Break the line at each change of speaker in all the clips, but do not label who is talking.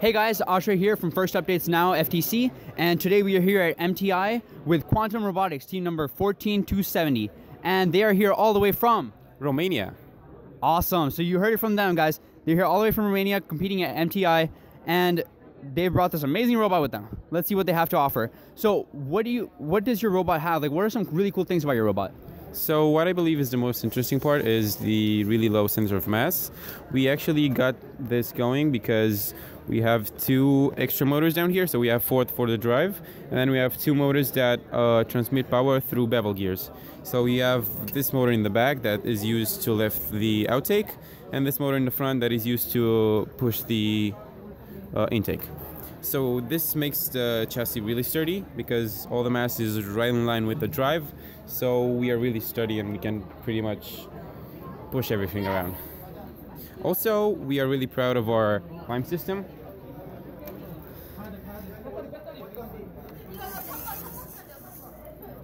Hey guys, Ashray here from First Updates Now FTC, and today we are here at MTI with Quantum Robotics, team number 14270, and they are here all the way from
Romania.
Awesome. So you heard it from them, guys. They're here all the way from Romania, competing at MTI, and they brought this amazing robot with them. Let's see what they have to offer. So, what do you? What does your robot have? Like, what are some really cool things about your robot?
So what I believe is the most interesting part is the really low center of mass. We actually got this going because we have two extra motors down here. So we have fourth for the drive, and then we have two motors that uh, transmit power through bevel gears. So we have this motor in the back that is used to lift the outtake, and this motor in the front that is used to push the uh, intake. So this makes the chassis really sturdy because all the mass is right in line with the drive. So we are really sturdy and we can pretty much push everything around. Also, we are really proud of our climb system.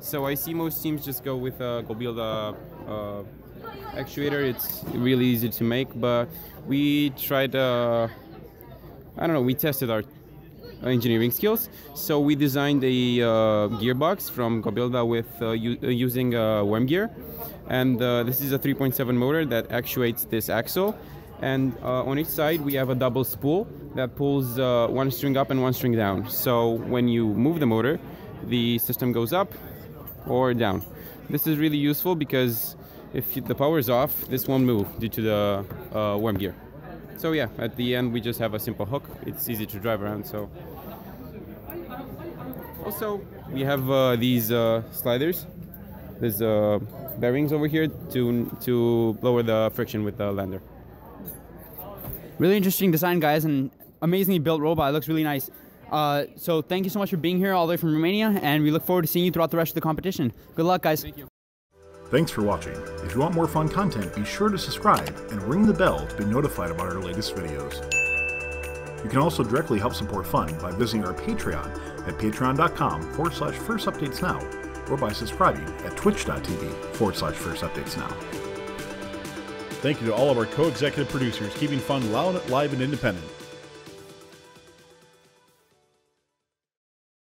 So I see most teams just go with a Gobilda uh, actuator. It's really easy to make, but we tried. Uh, I don't know. We tested our engineering skills. So we designed a uh, gearbox from Gobilda with uh, using a worm gear, and uh, this is a 3.7 motor that actuates this axle. And uh, on each side we have a double spool that pulls uh, one string up and one string down. So when you move the motor, the system goes up or down. This is really useful because if the power is off, this won't move due to the uh, worm gear. So yeah, at the end we just have a simple hook. It's easy to drive around. So also we have uh, these uh, sliders. There's uh, bearings over here to to lower the friction with the lander.
Really interesting design, guys, and amazingly built robot. It looks really nice. Uh, so thank you so much for being here all the way from Romania, and we look forward to seeing you throughout the rest of the competition. Good luck, guys.
Thank you.
Thanks for watching. If you want more fun content, be sure to subscribe and ring the bell to be notified about our latest videos. You can also directly help support Fun by visiting our Patreon at patreon.com forward slash first updates now or by subscribing at twitch.tv forward slash first updates now. Thank you to all of our co executive producers, keeping Fun loud, live, and independent.